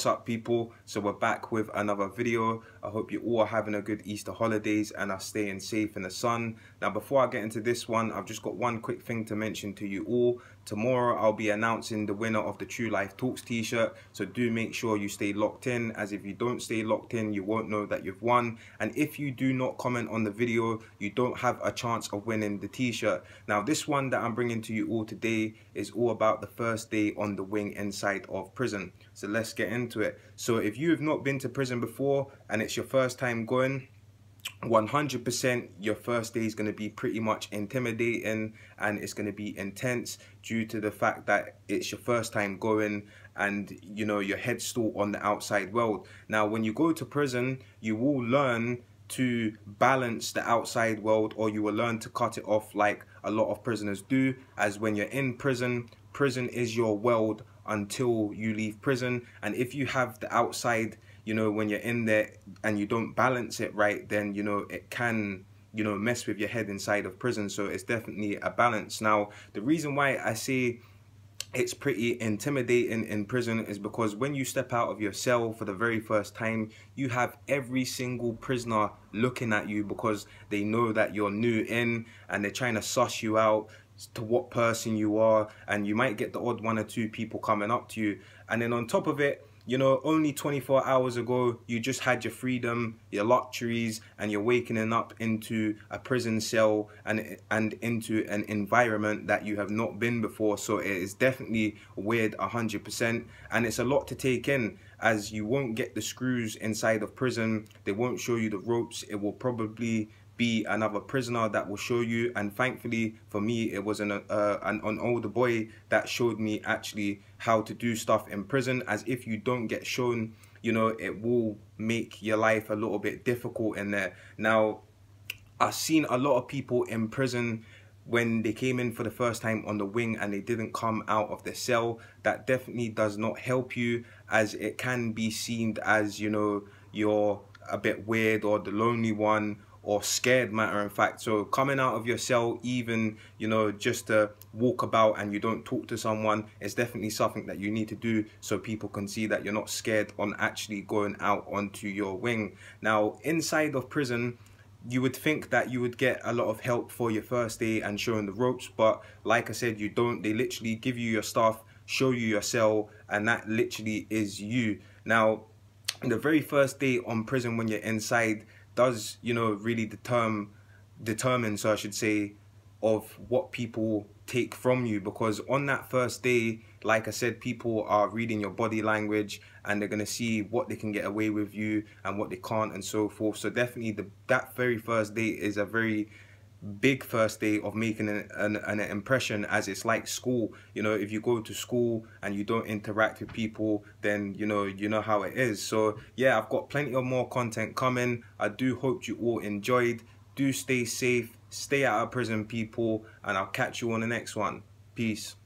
What's up people? So we're back with another video. I hope you all are having a good Easter holidays and are staying safe in the sun. Now before I get into this one, I've just got one quick thing to mention to you all. Tomorrow I'll be announcing the winner of the True Life Talks t-shirt. So do make sure you stay locked in as if you don't stay locked in, you won't know that you've won. And if you do not comment on the video, you don't have a chance of winning the t-shirt. Now this one that I'm bringing to you all today is all about the first day on the wing inside of prison. So let's get into it. So if you have not been to prison before and it's your first time going, 100% your first day is going to be pretty much intimidating and it's going to be intense due to the fact that it's your first time going and you know your head still on the outside world. Now when you go to prison you will learn to balance the outside world or you will learn to cut it off like a lot of prisoners do as when you're in prison prison is your world until you leave prison. And if you have the outside you know when you're in there and you don't balance it right then you know it can you know mess with your head inside of prison. So it's definitely a balance. Now the reason why i say it's pretty intimidating in prison is because when you step out of your cell for the very first time you have every single prisoner looking at you because they know that you're new in and they're trying to suss you out to what person you are. And you might get the odd one or two people coming up to you. And then on top of it you know only 24 hours ago you just had your freedom your luxuries and you're waking up into a prison cell and and into an environment that you have not been before. So it is definitely weird 100% and it's a lot to take in as you won't get the screws inside of prison. They won't show you the ropes. It will probably be another prisoner that will show you. And thankfully for me it was an, uh, an, an older boy that showed me actually how to do stuff in prison. As if you don't get shown you know it will make your life a little bit difficult in there. Now I've seen a lot of people in prison when they came in for the first time on the wing and they didn't come out of the cell. That definitely does not help you as it can be seen as you know you're a bit weird or the lonely one or scared matter in fact. So coming out of your cell even you know just to walk about and you don't talk to someone is definitely something that you need to do so people can see that you're not scared on actually going out onto your wing. Now inside of prison you would think that you would get a lot of help for your first day and showing the ropes but like i said you don't. They literally give you your stuff show you your cell and that literally is you. Now the very first day on prison when you're inside does you know really determine determine so I should say of what people take from you. Because on that first day like I said people are reading your body language and they're going to see what they can get away with you and what they can't and so forth. So definitely the that very first day is a very big first day of making an, an, an, impression as it's like school. You know if you go to school and you don't interact with people then you know you know how it is. So yeah i've got plenty of more content coming. I do hope you all enjoyed. Do stay safe. Stay out of prison people and i'll catch you on the next one. Peace